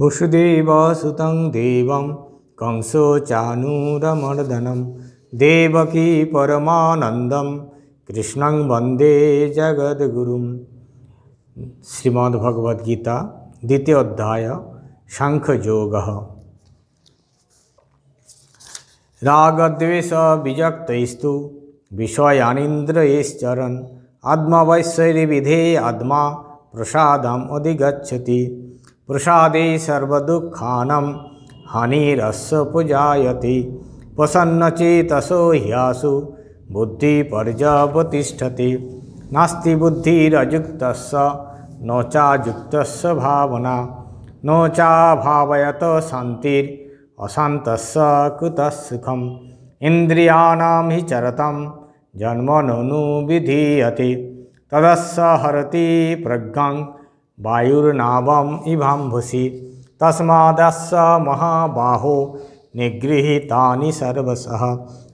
वसुदेवसुतं देवं कंसो चानूरमर्दनं देवकी परमानंदम कृष्ण वंदे जगद्गुरुं। श्रीमद्भगवद्गीता द्वितीयोध्याय शङ्खयोगः। रागद्वेषविजक्तैस्तु विषयानीन्द्रयैश्चरन् आत्मवैश्वर्यविधे आत्मा प्रसाद अधिगछति আত্মা প্রসাদম অধিগচ্ছতি প্রসাদে সর্বদুঃখানাম হানিরস্য পূজায়তে প্রসন্নচেতসো হ্যাসু বুদ্ধি পর্যবতিষ্ঠতে নাস্তি বুদ্ধিরযুক্তস্য ন চাযুক্তস্য ভাবনা ন চাভাবয়ত শান্তির অশান্তস্য কুতः সুখম ইন্দ্রিয়াণাম वायुर्नावम इभाम्भुषि तस्मादस्स महाबाहो, निगृहीतानि सर्वशः।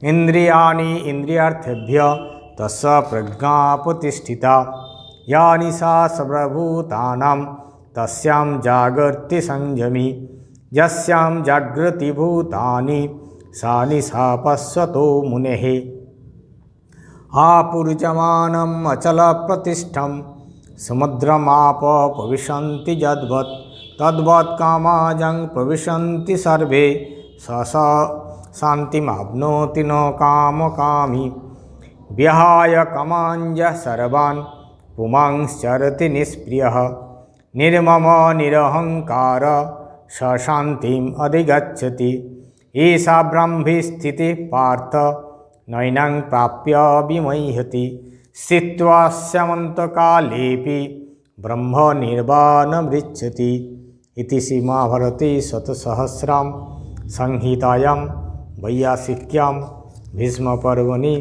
इन्द्रियाणि इन्द्रियार्थेभ्य तस् प्रज्ञाप्रतिष्ठिता यानि सा सप्रभूतानां तस्यां जागर्तिसंयमी यस्यां जागृतिभूतानि सा निशा पश्यतो मुनेः। आपूर्जमानम् समुद्रमापविशन्ति यद्वत् तद्वत् कामाजं प्रविशन्ति सर्वे। स शान्तिमाप्नोति न कामकामी। विहाय कमाञ्ज सर्वान्, पुमांश्चरति निष्प्रियः। निर्मम निरहङ्कार स शान्तिम् अधिगच्छति। एषा ब्रह्मस्थितिः पार्थ, नैनं प्राप्य विमह्यति स्थित्वा स्यमन्तकालेऽपि ब्रह्मनिर्वाणमृच्छति इति श्रीमहाभारते शतसहस्रां संहितायां वैयासिक्यां भीष्मपर्वणि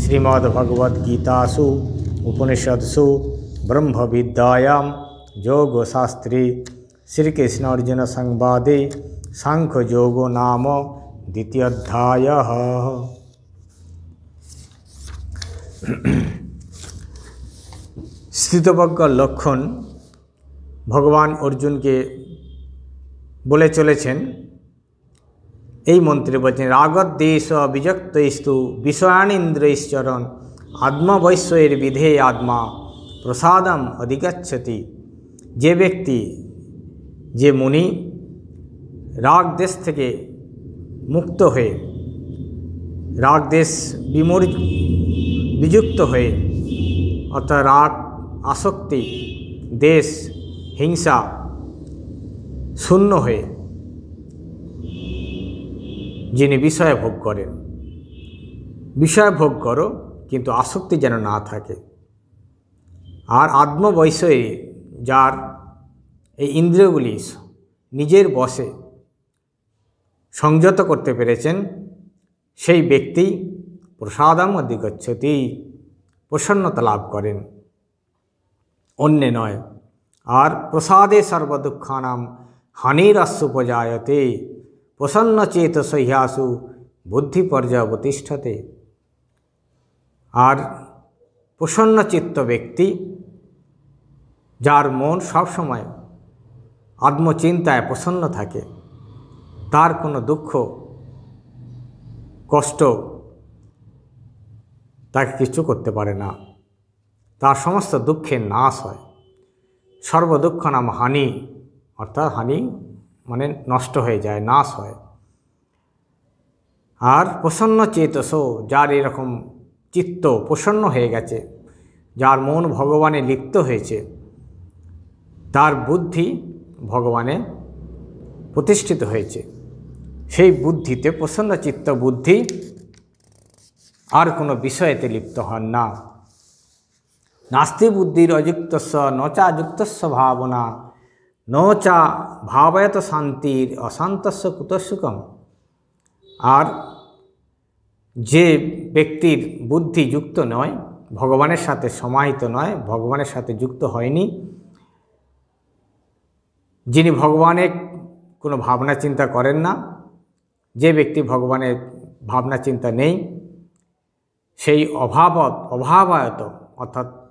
श्रीमद्भगवद्गीतासु, उपनिषत्सु, ब्रह्मविद्यायां योगशास्त्रे श्रीकृष्णार्जुन संवादे सांख्ययोगो नाम द्वितीयोध्यायः। স্থিতবজ্ঞ লক্ষণ ভগবান অর্জুনকে বলে চলেছেন। এই মন্ত্রে বলছেন রাগত দেশ বিজক্তস্তু বিষয়ানীন্দ্রৈশ্চরণ আত্মবৈশ্বয়ের বিধে আত্মা প্রসাদম অধিগচ্ছতি। যে ব্যক্তি, যে মুনি রাগ দেশ থেকে মুক্ত হয়ে রাগ দেশ বিমর বিযুক্ত হয়ে, অর্থাৎ রাগ আসক্তি, দেশ, হিংসা শূন্য হয়ে যিনি বিষয় ভোগ করেন। বিষয় ভোগ করো, কিন্তু আসক্তি যেন না থাকে। আর আত্মবৈষয়ে যার এই ইন্দ্রিয়গুলি নিজের বসে সংযত করতে পেরেছেন, সেই ব্যক্তি প্রসাদাম অধিগচ্ছতি প্রসন্নতা লাভ করেন। অন্যে নয় আর প্রসাদে সর্বদুঃখানাম হানিরাস্যুপজায়তে প্রসন্নচেত সহ্যাসু বুদ্ধি পর্যাবতিষ্ঠতে আর প্রসন্নচিত্ত ব্যক্তি যার মন সবসময় আত্মচিন্তায় প্রসন্ন থাকে তার কোনো দুঃখ কষ্ট তাকে কিছু করতে পারে না তার সমস্ত দুঃখের নাশ হয়। সর্বদুঃখ নাম হানি, অর্থাৎ হানি মানে নষ্ট হয়ে যায়, নাশ হয়। আর প্রসন্ন চেতস, যার এরকম চিত্ত প্রসন্ন হয়ে গেছে, যার মন ভগবানে লিপ্ত হয়েছে, তার বুদ্ধি ভগবানে প্রতিষ্ঠিত হয়েছে। সেই বুদ্ধিতে প্রসন্ন চিত্ত বুদ্ধি আর কোনো বিষয়েতে লিপ্ত হন না। নাস্তি বুদ্ধির অযুক্তস্য নচা যুক্তস্ব ভাবনা নচা ভাবয়ত শান্তির অশান্তস্য কুতসুকম আর যে ব্যক্তির বুদ্ধি যুক্ত নয়, ভগবানের সাথে সমাহিত নয়, ভগবানের সাথে যুক্ত হয়নি, যিনি ভগবানের কোনো ভাবনা চিন্তা করেন না, যে ব্যক্তি ভগবানের ভাবনা চিন্তা নেই, সেই অভাবত, অভাবায়ত, অর্থাৎ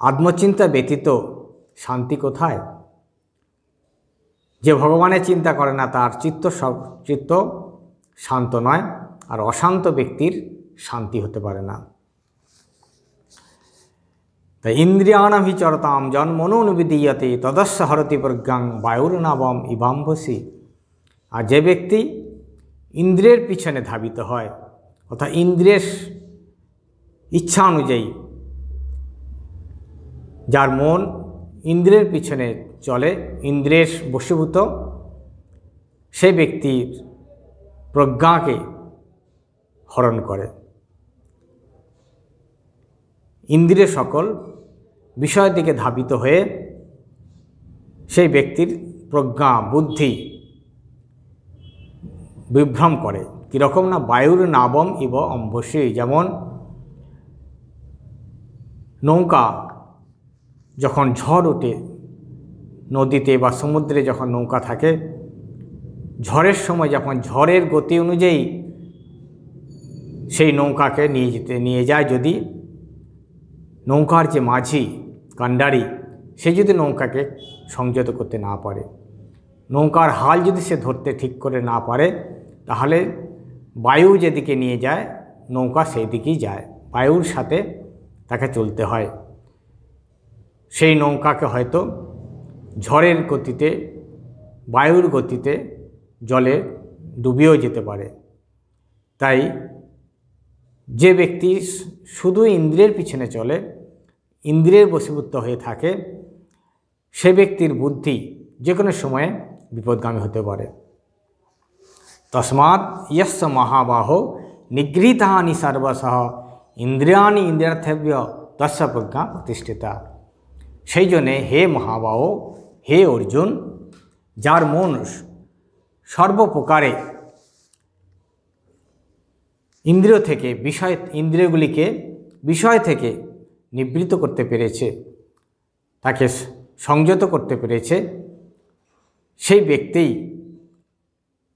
আত্মচিন্তা ব্যতীত শান্তি কোথায়? যে ভগবানের চিন্তা করে না, তার চিত্ত সব, চিত্ত শান্ত নয় আর অশান্ত ব্যক্তির শান্তি হতে পারে না। তাই ইন্দ্রিয়াণাম হি চরতাম জন্মনুবিদীয়তে তদস্য হরতি প্রজ্ঞাং বায়ুর্নাবম ইবাম্বসী আর যে ব্যক্তি ইন্দ্রিয়ের পিছনে ধাবিত হয়, অর্থাৎ ইন্দ্রিয়ের ইচ্ছা অনুযায়ী যার মন ইন্দ্রের পিছনে চলে, ইন্দ্রের বশীভূত, সে ব্যক্তির প্রজ্ঞাকে হরণ করে। ইন্দ্রিয় সকল বিষয়ের দিকে ধাবিত হয়ে সেই ব্যক্তির প্রজ্ঞা, বুদ্ধি বিভ্রম করে। কীরকম না বায়ুর নাবম ইব অম্বসী, যেমন নৌকা যখন ঝড় ওঠে, নদীতে বা সমুদ্রে যখন নৌকা থাকে, ঝড়ের সময় যখন ঝড়ের গতি অনুযায়ী সেই নৌকাকে নিয়ে যেতে, নিয়ে যায় যদি, নৌকার যে মাঝি কান্ডারি সে যদি নৌকাকে সংযত করতে না পারে, নৌকার হাল যদি সে ধরতে ঠিক করে না পারে, তাহলে বায়ু যেদিকে নিয়ে যায়, নৌকা সেই দিকেই যায়। বায়ুর সাথে তাকে চলতে হয়। সেই নৌকাকে হয়তো ঝড়ের গতিতে, বায়ুর গতিতে জলে ডুবিয়েও যেতে পারে। তাই যে ব্যক্তি শুধু ইন্দ্রিয়ের পিছনে চলে, ইন্দ্রিয়ের বশীভূত হয়ে থাকে, সে ব্যক্তির বুদ্ধি যে কোনো সময়ে বিপদগামী হতে পারে। তসমাৎ ইয়স্য মহাবাহ নিগৃহীতানি সর্বসহ ইন্দ্রিয়ানি ইন্দ্রিয়ার্থব্য তস্য প্রজ্ঞা প্রতিষ্ঠিতা। সেই জন্যে হে মহাবাহ, হে অর্জুন, যার মন সর্বপ্রকারে ইন্দ্রিয় থেকে বিষয়, ইন্দ্রিয়গুলিকে বিষয় থেকে নিবৃত করতে পেরেছে, তাকে সংযত করতে পেরেছে, সেই ব্যক্তিই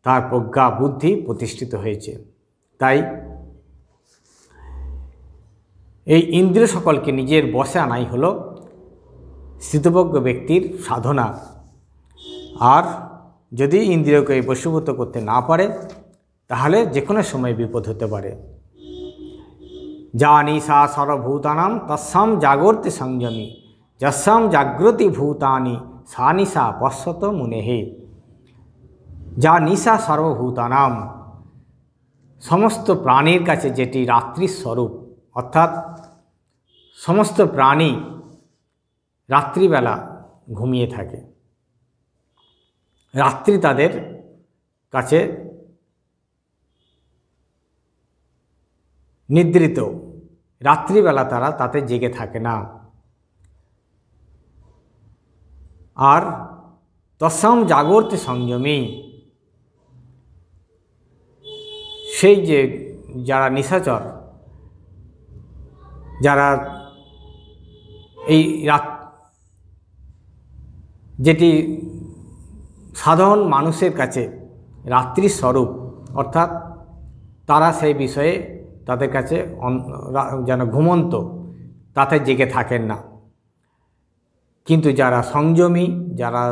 তার প্রজ্ঞা বুদ্ধি প্রতিষ্ঠিত হয়েছে। তাই এই ইন্দ্রিয় সকলকে নিজের বসে আনাই হলো স্থিতবজ্ঞ ব্যক্তির সাধনা। আর যদি ইন্দ্রিয়কে বশীভূত করতে না পারে, তাহলে যে কোনো সময় বিপদ হতে পারে। যা নিশা সর্বভূতানাম তৎসাম জাগর্তি সংযমী যসাম জাগ্রতি ভূতানি, সা নিশা পশ্যত মুনেহে। যা নিশা সর্বভূতানাম, সমস্ত প্রাণীর কাছে যেটি রাত্রির স্বরূপ, অর্থাৎ সমস্ত প্রাণী রাত্রিবেলা ঘুমিয়ে থাকে। রাত্রি তাদের কাছে নিদ্রিত। রাত্রিবেলা তারা তাতে জেগে থাকে না। আর তসাম জাগর্তে সংযমী সেই যে যারা নিশাচর, যারা এই রাত যেটি সাধারণ মানুষের কাছে রাত্রির স্বরূপ, অর্থাৎ তারা সেই বিষয়ে তাদের কাছে যেন ঘুমন্ত, তাতে জেগে থাকেন না। কিন্তু যারা সংযমী, যারা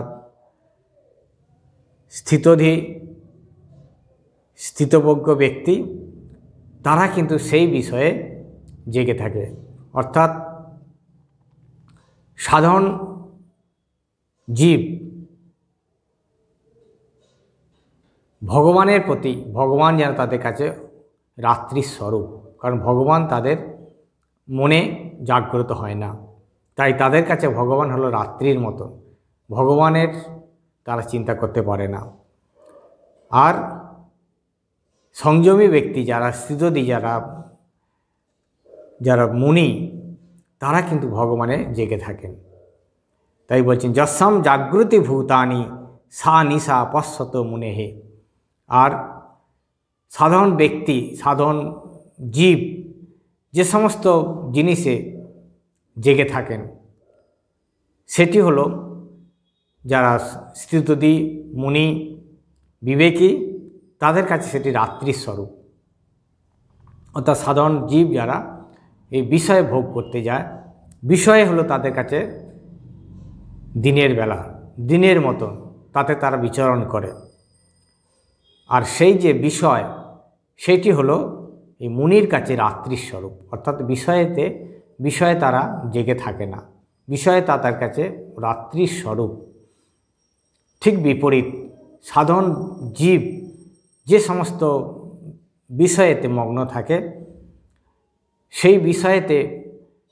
স্থিতধী, স্থিতবজ্ঞ ব্যক্তি, তারা কিন্তু সেই বিষয়ে জেগে থাকে। অর্থাৎ সাধারণ জীব। ভগবানের প্রতি, ভগবান যেন তাদের কাছে রাত্রির স্বরূপ, কারণ ভগবান তাদের মনে জাগ্রত হয় না। তাই তাদের কাছে ভগবান হলো রাত্রির মতো। ভগবানের তারা চিন্তা করতে পারে না। আর সংযমী ব্যক্তি যারা স্থিতদি যারা যারা মুনি, তারা কিন্তু ভগবানে জেগে থাকেন। তাই বলছেন, যশাম জাগ্রতি ভূতানি, সা নিশা পশ্বত মুনেহে। আর সাধারণ ব্যক্তি, সাধারণ জীব যে সমস্ত জিনিসে জেগে থাকেন, সেটি হলো যারা স্থিতদি মুনি, বিবেকী, তাদের কাছে সেটি রাত্রির স্বরূপ। অর্থাৎ সাধারণ জীব যারা এই বিষয়ে ভোগ করতে যায়, বিষয়ে হলো তাদের কাছে দিনের বেলা, দিনের মতো তাতে তারা বিচরণ করে। আর সেই যে বিষয়, সেটি হলো এই মুনির কাছে রাত্রির স্বরূপ। অর্থাৎ বিষয়েতে, বিষয়ে তারা জেগে থাকে না। বিষয়ে তাদের কাছে রাত্রির স্বরূপ। ঠিক বিপরীত সাধারণ জীব যে সমস্ত বিষয়েতে মগ্ন থাকে, সেই বিষয়েতে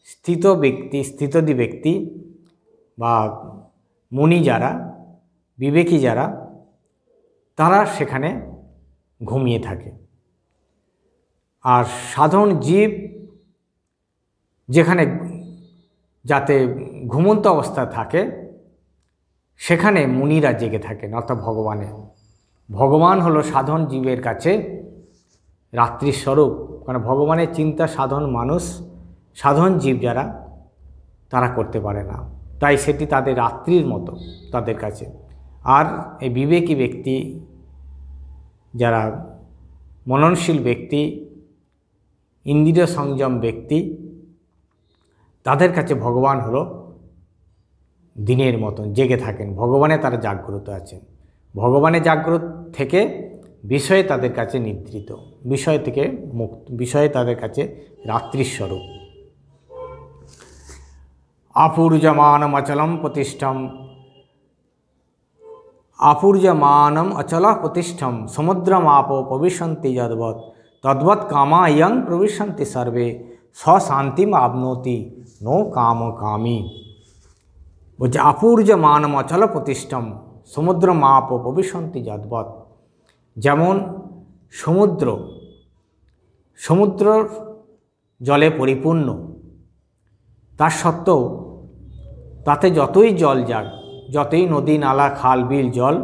স্থিত ব্যক্তি, স্থিতদি ব্যক্তি বা মুনি যারা, বিবেকী যারা, তারা সেখানে ঘুমিয়ে থাকে। আর সাধারণ জীব যেখানে যাতে ঘুমন্ত অবস্থা থাকে, সেখানে মুনিরা জেগে থাকেন, অর্থাৎ ভগবানে। ভগবান হলো সাধারণ জীবের কাছে রাত্রির স্বরূপ, কারণ ভগবানের চিন্তা সাধারণ মানুষ সাধারণ জীব যারা, তারা করতে পারে না। তাই সেটি তাদের রাত্রির মতো তাদের কাছে। আর এই বিবেকী ব্যক্তি, যারা মননশীল ব্যক্তি ইন্দ্রিয় সংযম ব্যক্তি, তাদের কাছে ভগবান হলো দিনের মতন, জেগে থাকেন। ভগবানে তারা জাগ্রত আছেন। ভগবানের জাগ্রত থেকে বিষয়ে তাদের কাছে নিদ্রিত, বিষয় থেকে মুক্ত, বিষয়ে তাদের কাছে রাত্রির স্বরূপ। আপূর্যমানম অচলম প্রতিষ্ঠম। আপূর্যমানম অচল প্রতিষ্ঠম। সমুদ্রমাপ প্রবিশন্তি যদ্বৎ। তদ্বৎ কামা ইয়ং প্রবিশন্তি সর্বে। স্বশান্তিম আপনতি। নো কাম কামী। বলছে আপূর্যমানম অচল প্রতিষ্ঠম। সমুদ্র মাপ প্রবিশন্তি যদ্বৎ। যেমন সমুদ্র। সমুদ্র জলে পরিপূর্ণ। তার সত্ত্বেও তাতে যতই জল যাক, যতই নদী, নালা, খাল, বিল, জল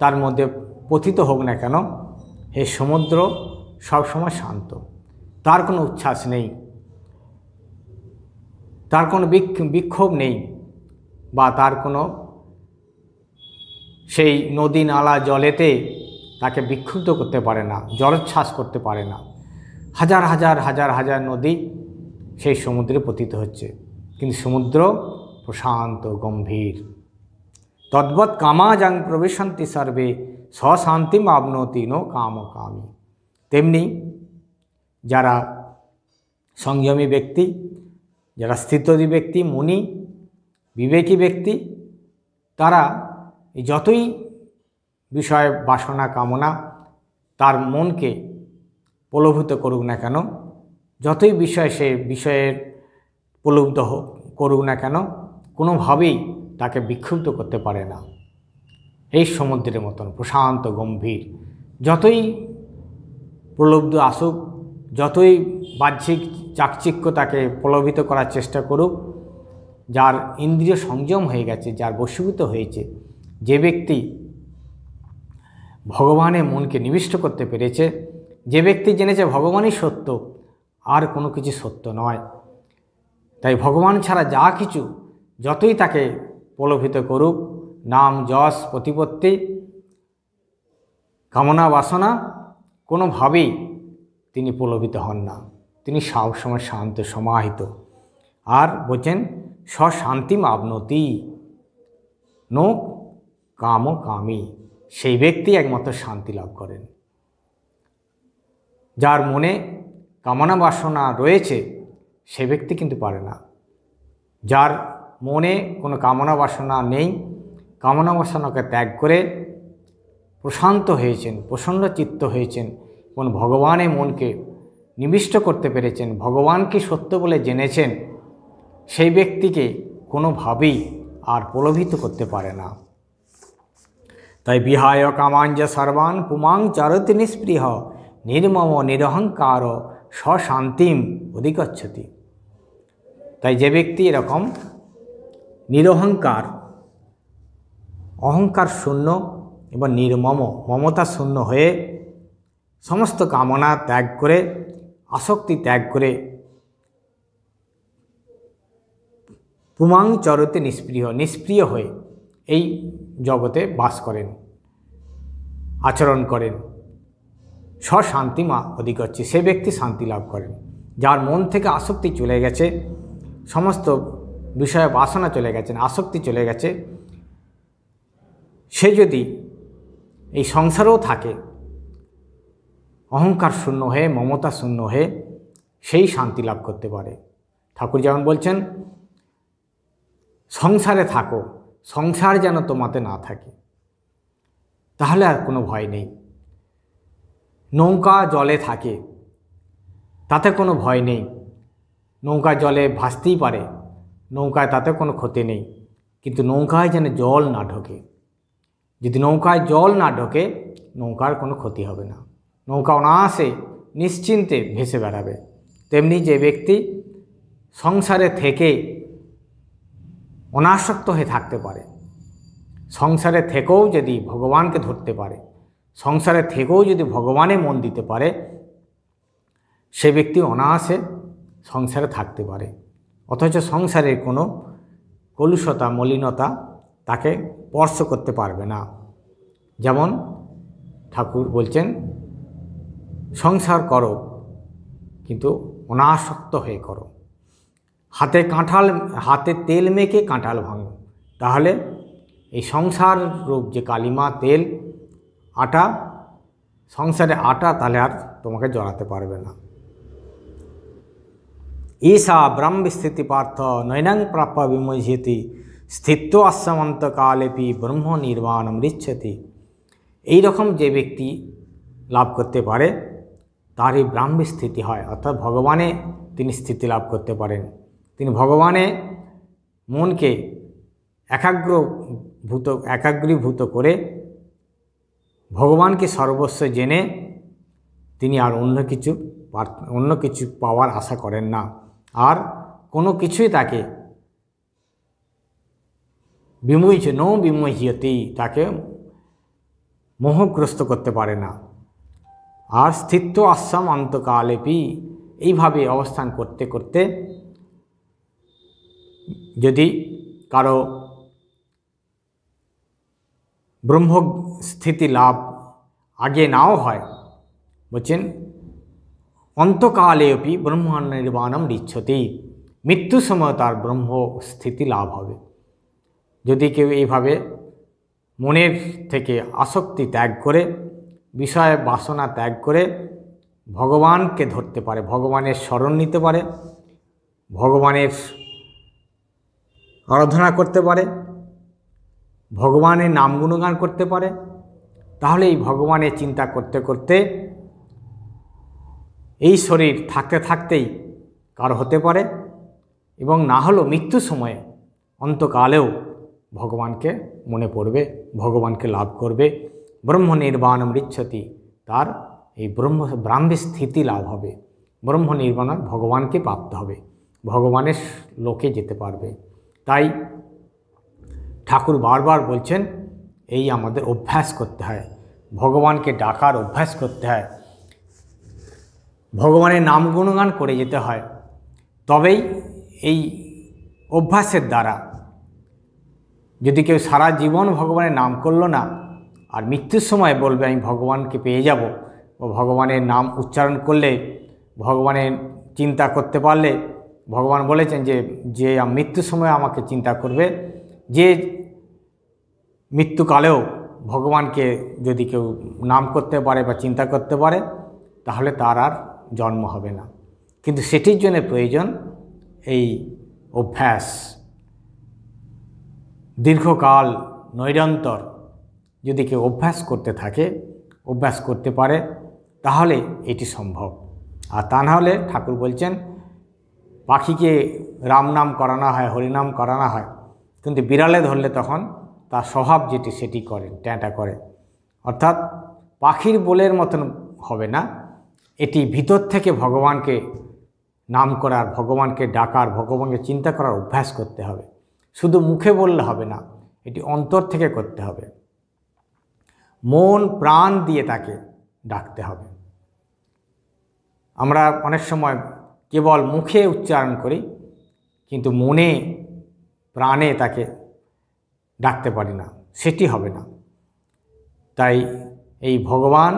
তার মধ্যে পতিত হোক না কেন, হে সমুদ্র সবসময় শান্ত। তার কোনো উচ্ছ্বাস নেই, তার কোনো বিক্ষোভ নেই বা তার কোনো সেই নদী, নালা, জলেতে তাকে বিক্ষুব্ধ করতে পারে না, জলোচ্ছ্বাস করতে পারে না। হাজার হাজার হাজার হাজার নদী সেই সমুদ্রে পতিত হচ্ছে। কিন্তু সমুদ্র প্রশান্ত গম্ভীর। তদ্বৎ কামাজাং প্রবেশান্তি সর্বে স্বশান্তিম আবনতি নো কাম কামি তেমনি যারা সংযমী ব্যক্তি, যারা স্থিতদী ব্যক্তি, মুনি, বিবেকী ব্যক্তি, তারা যতই বিষয় বাসনা, কামনা তার মনকে প্রলোভিত করুক না কেন, যতই বিষয় সে বিষয়ের প্রলুব্ধ করুক না কেন, কোনোভাবেই তাকে বিক্ষুব্ধ করতে পারে না। এই সমুদ্রের মতন প্রশান্ত, গম্ভীর, যতই প্রলুব্ধ আসুক, যতই বাহ্যিক চাকচিক্য তাকে প্রলোভিত করার চেষ্টা করুক, যার ইন্দ্রিয় সংযম হয়ে গেছে, যার বশীভূত হয়েছে, যে ব্যক্তি ভগবানের মনকে নিবিষ্ট করতে পেরেছে, যে ব্যক্তি জেনেছে ভগবানই সত্য, আর কোনো কিছু সত্য নয়। তাই ভগবান ছাড়া যা কিছু যতই তাকে প্রলোভিত করুক, নাম, যশ, প্রতিপত্তি, কামনা, বাসনা, কোনোভাবেই তিনি প্রলোভিত হন না। তিনি সবসময় শান্ত, সমাহিত। আর বলছেন স্বশান্তিম আপনতি নো কাম কামী। সেই ব্যক্তি একমাত্র শান্তি লাভ করেন। যার মনে কামনা, বাসনা রয়েছে সে ব্যক্তি কিন্তু পারে না। যার মনে কোনো কামনা বাসনা নেই, কামনা বাসনাকে ত্যাগ করে প্রশান্ত হয়েছেন, প্রসন্ন চিত্ত হয়েছেন, এবং ভগবানের মনকে নিবিষ্ট করতে পেরেছেন ভগবানকে সত্য বলে জেনেছেন, সেই ব্যক্তিকে কোনোভাবেই আর প্রলোভিত করতে পারে না। তাই বিহায় কামাঞ্জ সর্বান পুমাং চরতি নিষ্পৃহ নির্মম নিরহংকার স্বশান্তিম অধিগচ্ছতি। তাই যে ব্যক্তি এরকম নিরহংকার, অহংকার শূন্য এবং নির্মম, মমতা শূন্য হয়ে সমস্ত কামনা ত্যাগ করে, আসক্তি ত্যাগ করে পুমাং চরতে নিষ্প্রিয় নিষ্প্রিয় হয়ে এই জগতে বাস করেন, আচরণ করেন। স্বশান্তি মা অধিকচ্ছে সে ব্যক্তি শান্তি লাভ করেন। যার মন থেকে আসক্তি চলে গেছে বিষয়ে বাসনা চলে গেছেন আসক্তি চলে গেছে। সে যদি এই সংসারেও থাকে, অহংকার শূন্য হয়ে, মমতা শূন্য হয়ে সেই শান্তি লাভ করতে পারে। ঠাকুর যেমন বলছেন, সংসারে থাকো, সংসার যেন তোমাতে না থাকে। তাহলে আর কোনো ভয় নেই। নৌকা জলে থাকে, তাতে কোনো ভয় নেই। নৌকা জলে ভাসতেই পারে। নৌকায় তাতে কোনো ক্ষতি নেই। কিন্তু নৌকায় যেন জল না ঢোকে। যদি নৌকায় জল না ঢোকে, নৌকার কোনো ক্ষতি হবে না। নৌকা অনায়াসে নিশ্চিন্তে ভেসে বেড়াবে। তেমনি যে ব্যক্তি সংসারে থেকে অনাসক্ত হয়ে থাকতে পারে, সংসারে থেকেও যদি ভগবানকে ধরতে পারে, সংসারে থেকেও যদি ভগবানে মন দিতে পারে, সে ব্যক্তি অনায়াসে সংসারে থাকতে পারে। অথচ সংসারের কোনো কলুষতা, মলিনতা তাকে স্পর্শ করতে পারবে না। যেমন ঠাকুর বলছেন, সংসার করো, কিন্তু অনাসক্ত হয়ে করো। হাতে কাঁঠাল, হাতে তেল মেখে কাঁঠাল ভাঙো। তাহলে এই সংসার রূপ যে কালিমা, তেল, আটা, সংসারে আটা তাহলে আর তোমাকে জড়াতে পারবে না। ঈশা ব্রহ্মস্থিতি পার্থ নৈনাং প্রাপ্য বিমোহিতি স্থিত্ব আসমন্ত কালেপি ব্রহ্ম নির্বাণ মৃচ্ছতি এইরকম যে ব্যক্তি লাভ করতে পারে তারই ব্রাহ্মী স্থিতি হয় অর্থাৎ ভগবানে তিনি স্থিতি লাভ করতে পারেন তিনি ভগবানে মনকে একাগ্রভূত একাগ্রীভূত করে ভগবানকে সর্বস্ব জেনে তিনি আর অন্য কিছু অন্য কিছু পাওয়ার আশা করেন না আর কোনো কিছুই তাকে বিমোহিত ন বিমোহিয়তি, তাকে মোহগ্রস্ত করতে পারে না। আর স্থিত্ব আসাম অন্তকালেপি এইভাবে অবস্থান করতে করতে যদি কারও ব্রহ্ম স্থিতি লাভ আগে নাও হয়, বলছেন অন্তকালে অপি ব্রহ্ম নির্বাণম রিচ্ছতি মৃত্যু সময় তার ব্রহ্ম স্থিতি লাভ হবে যদি কেউ এইভাবে মনের থেকে আসক্তি ত্যাগ করে, বিষয় বাসনা ত্যাগ করে ভগবানকে ধরতে পারে, ভগবানের স্মরণ নিতে পারে, ভগবানের আরাধনা করতে পারে, ভগবানের নাম গুণগান করতে পারে, তাহলে এই ভগবানের চিন্তা করতে করতে এই শরীর থাকতে থাকতেই কার হতে পারে এবং না হলেও মৃত্যু সময়ে অন্তকালেও ভগবানকে মনে পড়বে, ভগবানকে লাভ করবে, ব্রহ্ম নির্বাণ মৃচ্ছতি, তার এই ব্রহ্ম ব্রাহ্মী স্থিতি লাভ হবে। ব্রহ্ম নির্বাণ ভগবানকে প্রাপ্ত হবে, ভগবানের লোকে যেতে পারবে। তাই ঠাকুর বারবার বলছেন, এই আমাদের অভ্যাস করতে হয়, ভগবানকে ডাকার অভ্যাস করতে হয়। ভগবানের নাম গুণগান করে যেতে হয়। তবেই এই অভ্যাসের দ্বারা যদি কেউ সারা জীবন ভগবানের নাম করল না, আর মৃত্যুর সময় বলবে, আমি ভগবানকে পেয়ে যাব ও ভগবানের নাম উচ্চারণ করলে, ভগবানের চিন্তা করতে পারলে, ভগবান বলেছেন যে যে মৃত্যুর সময় আমাকে চিন্তা করবে, যে মৃত্যুকালেও ভগবানকে যদি কেউ নাম করতে পারে বা চিন্তা করতে পারে, তাহলে তার আর জন্ম হবে না। কিন্তু সেটির জন্য প্রয়োজন এই অভ্যাস। দীর্ঘকাল নৈরন্তর যদি কেউ অভ্যাস করতে থাকে, অভ্যাস করতে পারে, তাহলে এটি সম্ভব। আর তা নাহলে ঠাকুর বলছেন, পাখিকে রাম নাম করানো হয়, হরিনাম করানো হয়। কিন্তু বিড়ালে ধরলে তখন তার স্বভাব যেটি, সেটি করে ট্যাঁটা করে। অর্থাৎ পাখির বোলের মতন হবে না। এটি ভিতর থেকে ভগবানকে নাম করার ভগবানকে ডাকার ভগবানকে চিন্তা করার অভ্যাস করতে হবে। শুধু মুখে বললে হবে না, এটি অন্তর থেকে করতে হবে। মন, প্রাণ দিয়ে তাকে ডাকতে হবে। আমরা অনেক সময় কেবল মুখে উচ্চারণ করি, কিন্তু মনে, প্রাণে তাকে ডাকতে পারি না, সেটি হবে না। তাই এই ভগবান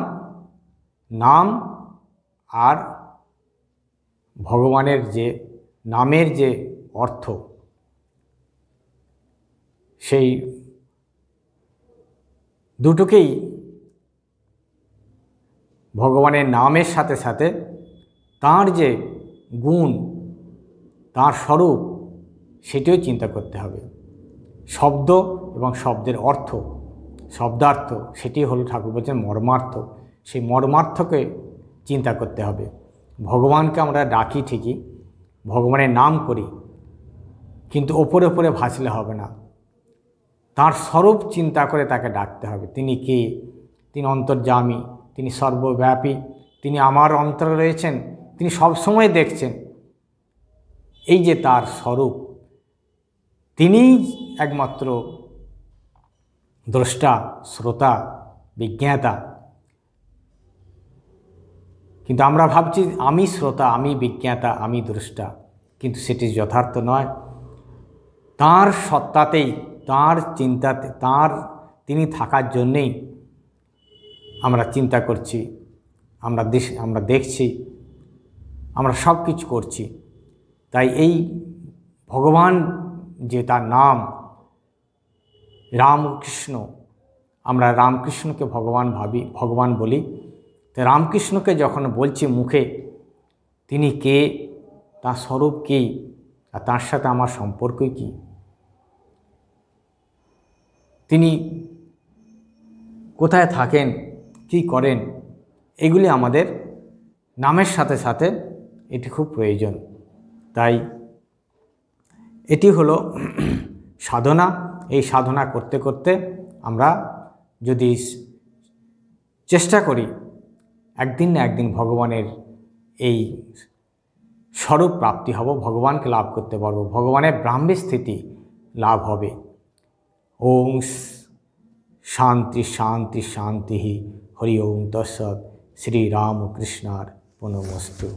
নাম আর ভগবানের যে নামের যে অর্থ, সেই দুটোকেই ভগবানের নামের সাথে সাথে তার যে গুণ, তার স্বরূপ, সেটিও চিন্তা করতে হবে। শব্দ এবং শব্দের অর্থ, শব্দার্থ, সেটি হলো ঠাকুর বলছেন মর্মার্থ। সেই মর্মার্থকে চিন্তা করতে হবে। ভগবানকে আমরা ডাকি ঠিকই, ভগবানের নাম করি, কিন্তু ওপরে ওপরে ভাসলে হবে না। তার স্বরূপ চিন্তা করে তাকে ডাকতে হবে। তিনি কে? তিনি অন্তর্যামী, তিনি সর্বব্যাপী, তিনি আমার অন্তরে রয়েছেন, তিনি সবসময় দেখছেন। এই যে তার স্বরূপ, তিনিই একমাত্র দ্রষ্টা, শ্রোতা, বিজ্ঞাতা। কিন্তু আমরা ভাবছি, আমি শ্রোতা, আমি বিজ্ঞাতা, আমি দ্রষ্টা। কিন্তু সেটি যথার্থ নয়। তার সত্তাতেই, তার চিন্তাতে, তার, তিনি থাকার জন্যেই আমরা চিন্তা করছি, আমরা দেশ, আমরা দেখছি, আমরা সব কিছু করছি। তাই এই ভগবান যে তার নাম, রামকৃষ্ণ, আমরা রামকৃষ্ণকে ভগবান ভাবি, ভগবান বলি। রামকৃষ্ণকে যখন বলছি মুখে, তিনি কে? তার স্বরূপ কী? আর তার সাথে আমার সম্পর্ক কী? তিনি কোথায় থাকেন? কি করেন? এগুলি আমাদের নামের সাথে সাথে এটি খুব প্রয়োজন। তাই এটি হলো সাধনা। এই সাধনা করতে করতে আমরা যদি চেষ্টা করি একদিন না একদিন ভগবানের এই স্বরূপ প্রাপ্তি হব, ভগবানকে লাভ করতে পারব। ভগবানের ব্রাহ্মী স্থিতি লাভ হবে। ওং শান্তি শান্তি শান্তি। হরি ওম তৎসৎ। শ্রীরামকৃষ্ণার পুনমস্তু